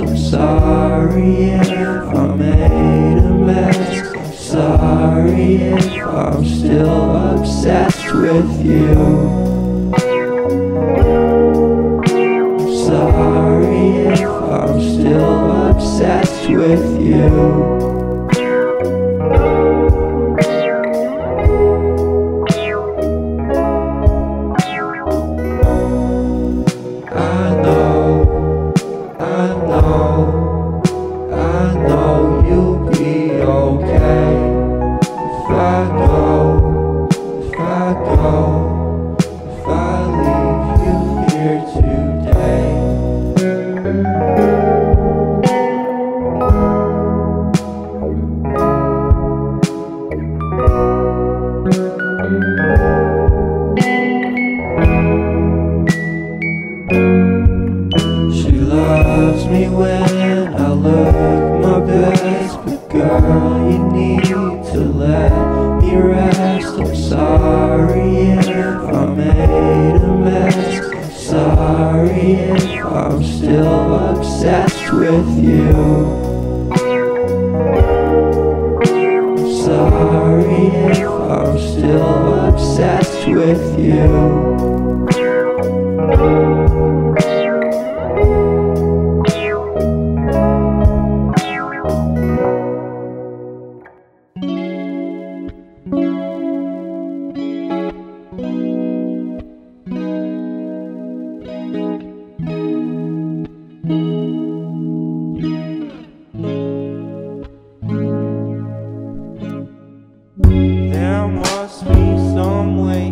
I'm sorry if I made a mess. Sorry if I'm still obsessed with you. Sorry if I'm still obsessed with you. Sorry if I'm still obsessed with you. Sorry if I'm still obsessed with you. There must be some way